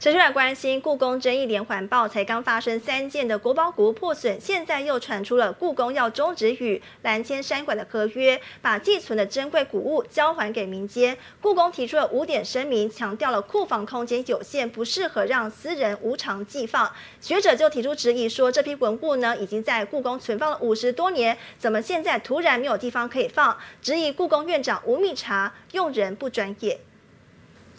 持续来关心故宫争议连环爆，才刚发生三件的国宝古物破损，现在又传出了故宫要终止与蓝千山馆的合约，把寄存的珍贵古物交还给民间。故宫提出了五点声明，强调了库房空间有限，不适合让私人无偿寄放。学者就提出质疑说，这批文物呢已经在故宫存放了五十多年，怎么现在突然没有地方可以放？质疑故宫院长吴密察用人不专业。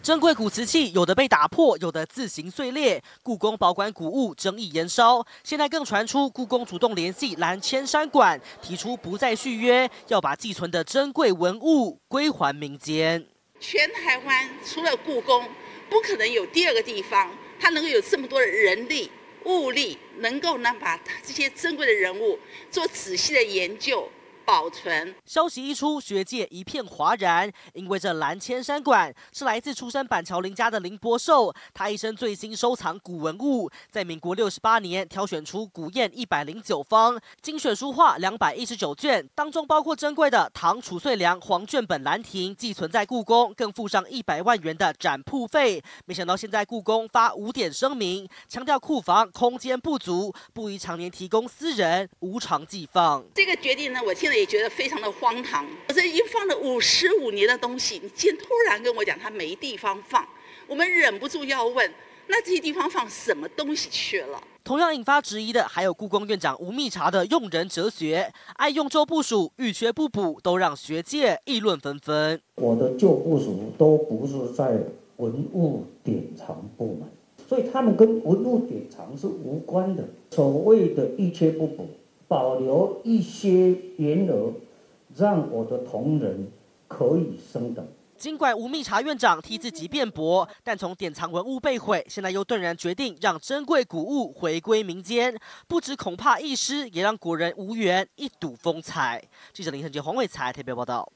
珍贵古瓷器有的被打破，有的自行碎裂。故宫保管古物争议延烧，现在更传出故宫主动联系蓝千山馆，提出不再续约，要把寄存的珍贵文物归还民间。全台湾除了故宫，不可能有第二个地方，它能够有这么多的人力物力，能够呢把这些珍贵的人物做仔细的研究。保存消息一出，学界一片哗然，因为这蓝千山馆是来自出身板桥林家的林伯寿，他一生最新收藏古文物，在民国六十八年挑选出古砚一百零九方，精选书画两百一十九卷，当中包括珍贵的唐褚遂良黄卷本《兰亭》，寄存在故宫，更附上一百万元的展铺费。没想到现在故宫发五点声明，强调库房空间不足，不宜常年提供私人无偿寄放。这个决定呢，我现在。也觉得非常的荒唐。我这已经放了五十五年的东西，你今天突然跟我讲它没地方放，我们忍不住要问：那这些地方放什么东西去了？同样引发质疑的还有故宫院长吴密察的用人哲学，爱用旧部署，欲缺不补，都让学界议论纷纷。我的旧部署都不是在文物典藏部门，所以他们跟文物典藏是无关的。所谓的一缺不补。保留一些原额，让我的同仁可以升等。尽管吴密察院长替自己辩驳，但从典藏文物被毁，现在又顿然决定让珍贵古物回归民间，不止恐怕一失，也让国人无缘一睹风采。记者林晨杰、黄伟才特别报道。